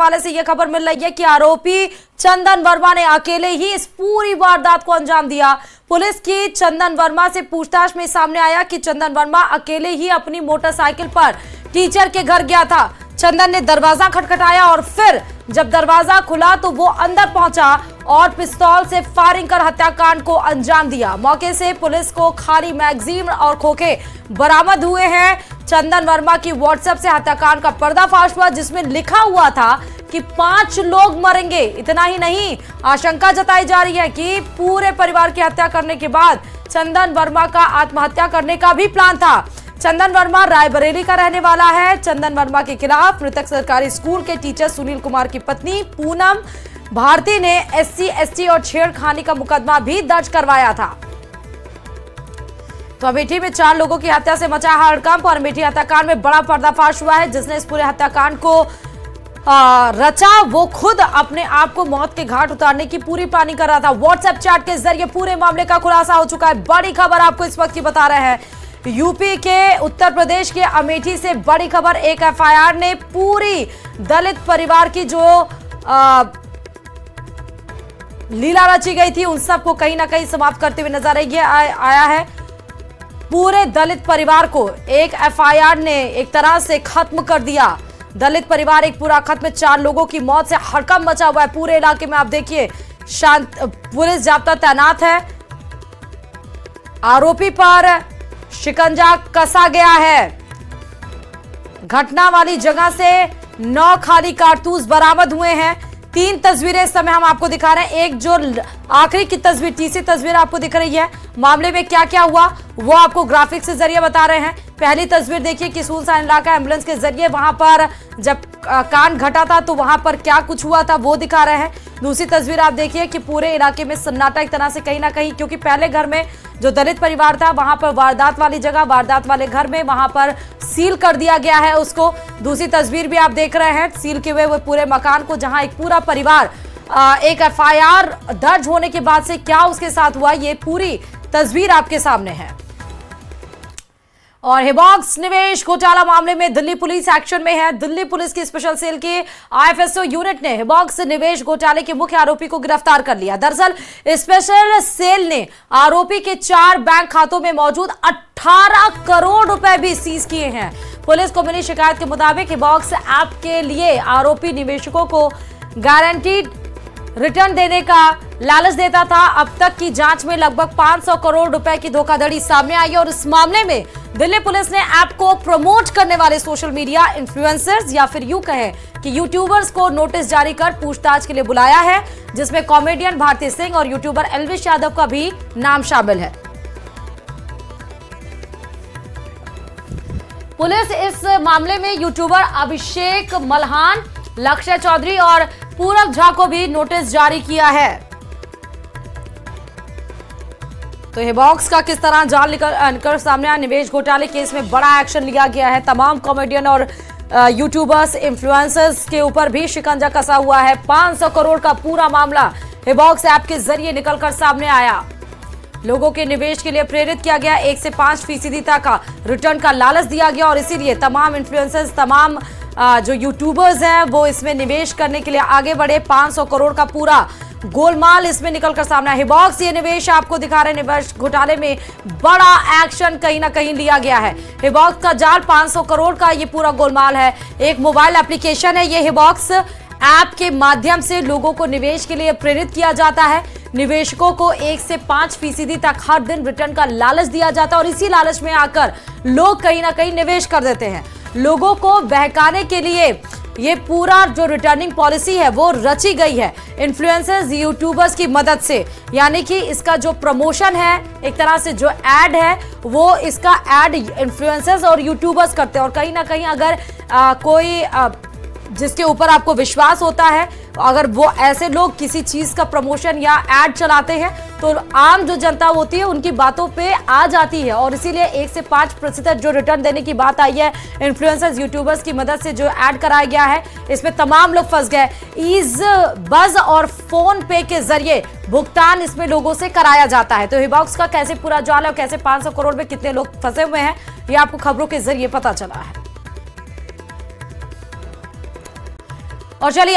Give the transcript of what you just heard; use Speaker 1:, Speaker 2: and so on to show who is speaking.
Speaker 1: हवाले से यह खबर मिल रही है कि आरोपी चंदन वर्मा ने अकेले ही इस पूरी वारदात को अंजाम दिया। पुलिस की चंदन वर्मा से पूछताछ में सामने आया कि चंदन वर्मा अकेले ही अपनी मोटरसाइकिल पर टीचर के घर गया था। चंदन ने दरवाज़ा खटखटाया और फिर जब दरवाज़ा खुला तो वो अंदर पहुँचा और पिस्तौल से फायरिंग कर हत्याकांड को अंजाम दिया। मौके से पुलिस को खाली मैगजीन और खोखे बरामद हुए हैं। चंदन वर्मा की व्हाट्सएप से हत्याकांड का पर्दाफाश हुआ, जिसमें लिखा हुआ था कि पाँच लोग मरेंगे। इतना ही नहीं, आशंका जताई जा रही है कि पूरे परिवार की हत्या करने के बाद चंदन वर्मा का आत्महत्या करने का भी प्लान था। चंदन वर्मा रायबरेली का रहने वाला है। चंदन वर्मा के खिलाफ मृतक सरकारी स्कूल के टीचर सुनील कुमार की पत्नी पूनम भारती ने एससी, एसटी और छेड़खानी का मुकदमा भी दर्ज करवाया था। तो अमेठी में चार लोगों की हत्या से मचा हड़कंप और अमेठी हत्याकांड में बड़ा पर्दाफाश हुआ है जिसने इस पूरे हत्याकांड को आ, रचा। वो खुद अपने आप को मौत के घाट उतारने की पूरी प्लानिंग कर रहा था। व्हाट्सएप चैट के ज़रिए पूरे मामले का खुलासा हो चुका है। बड़ी खबर आपको इस वक्त की बता रहे हैं। यूपी के उत्तर प्रदेश के अमेठी से बड़ी खबर एक एफआईआर ने पूरी दलित परिवार की जो आ, लीला रची गई थी उन सबको कहीं ना कहीं समाप्त करते हुए नज़र आया है। पूरे दलित परिवार को एक एफआईआर ने एक तरह से खत्म कर दिया। दलित परिवार एक पूरा खत्म चार लोगों की मौत से हड़कम मचा हुआ है पूरे इलाके में। आप देखिए, शांत पुलिस जाब्ता तैनात है। आरोपी पर शिकंजा कसा गया है। घटना वाली जगह से नौ खाली कारतूस बरामद हुए हैं। तीन तस्वीरें इस समय हम आपको दिखा रहे हैं। एक जो आखिरी की तस्वीर, तीसरी तस्वीर आपको दिख रही है। मामले में क्या क्या हुआ, वो आपको ग्राफिक्स के ज़रिए बता रहे हैं। पहली तस्वीर देखिए कि सुनसान इलाका एंबुलेंस के ज़रिए वहाँ पर जब कांड घटा था तो वहाँ पर क्या कुछ हुआ था वो दिखा रहे हैं। दूसरी तस्वीर आप देखिए कि पूरे इलाके में सन्नाटा एक तरह से कहीं ना कहीं, क्योंकि पहले घर में जो दलित परिवार था, वहाँ पर वारदात वाली जगह, वारदात वाले घर में वहाँ पर सील कर दिया गया है उसको। दूसरी तस्वीर भी आप देख रहे हैं, सील किए हुए वो पूरे मकान को, जहाँ एक पूरा परिवार एक एफआईआर दर्ज होने के बाद से क्या उसके साथ हुआ, ये पूरी तस्वीर आपके सामने है। और हिबॉक्स निवेश घोटाला मामले में दिल्ली पुलिस एक्शन में है। दिल्ली पुलिस की स्पेशल सेल की आईएफएसओ यूनिट ने हिबॉक्स निवेश घोटाले के मुख्य आरोपी को गिरफ़्तार कर लिया। दरअसल, स्पेशल सेल ने आरोपी के चार बैंक खातों में मौजूद 18 करोड़ रुपए भी सीज किए हैं। पुलिस को मिली शिकायत के मुताबिक हिबॉक्स ऐप के लिए आरोपी निवेशकों को गारंटीड रिटर्न देने का लालच देता था। अब तक की जाँच में लगभग 500 करोड़ रुपए की धोखाधड़ी सामने आई और इस मामले में दिल्ली पुलिस ने ऐप को प्रमोट करने वाले सोशल मीडिया इन्फ्लुएंसर्स, या फिर यू कहें कि यूट्यूबर्स को नोटिस जारी कर पूछताछ के लिए बुलाया है, जिसमें कॉमेडियन भारती सिंह और यूट्यूबर एलविश यादव का भी नाम शामिल है। पुलिस इस मामले में यूट्यूबर अभिषेक मल्हान, लक्ष्य चौधरी और पूरब झा को भी नोटिस जारी किया है। तो ये बॉक्स का किस तरह जाल निकल निकल सामने आया? निवेश घोटाले केस में बड़ा एक्शन लिया गया है। तमाम कॉमेडियन और यूट्यूबर्स इन्फ्लुएंसर्स के ऊपर भी शिकंजा कसा हुआ है। 500 करोड़ का पूरा मामला हिबॉक्स ऐप के ज़रिए निकलकर सामने आया। लोगों के निवेश के लिए प्रेरित किया गया एक से पाँच फ़ीसदी तक का रिटर्न का लालच दिया गया और इसीलिए तमाम इन्फ्लुएंसर्स तमाम जो यूट्यूबर्स हैं, वो इसमें निवेश करने के लिए आगे बढ़े। 500 करोड़ का पूरा गोलमाल इसमें निकलकर सामने हिबॉक्स ये निवेश आपको दिखा रहे निवेश घोटाले में बड़ा एक्शन कहीं ना कहीं लिया गया है। हिबॉक्स का जाल 500 करोड़ का ये पूरा गोलमाल है। एक मोबाइल एप्लीकेशन है ये हिबॉक्स। ऐप के माध्यम से लोगों को निवेश के लिए प्रेरित किया जाता है। निवेशकों को एक से पाँच फ़ीसदी तक हर दिन रिटर्न का लालच दिया जाता है और इसी लालच में आकर लोग कहीं ना कहीं निवेश कर देते हैं। लोगों को बहकाने के लिए ये पूरा जो रिटर्निंग पॉलिसी है वो रची गई है इन्फ्लुएंसर्स यूट्यूबर्स की मदद से। यानी कि इसका जो प्रमोशन है एक तरह से जो एड है वो इसका एड इन्फ्लुएंसर्स और यूट्यूबर्स करते हैं। और कहीं ना कहीं अगर आ, कोई आ, जिसके ऊपर आपको विश्वास होता है अगर वो ऐसे लोग किसी चीज़ का प्रमोशन या एड चलाते हैं तो आम जो जनता होती है, उनकी बातों पे आ जाती है। और इसीलिए एक से पाँच प्रतिशत जो रिटर्न देने की बात आई है इन्फ्लुएंसर्स यूट्यूबर्स की मदद से जो ऐड कराया गया है, इसमें तमाम लोग फंस गए। ईज बज और फ़ोन पे के ज़रिए भुगतान इसमें लोगों से कराया जाता है। तो हिबॉक्स का कैसे पूरा जाल है और कैसे 500 करोड़ में कितने लोग फंसे हुए हैं, ये आपको खबरों के ज़रिए पता चला है। और चलिए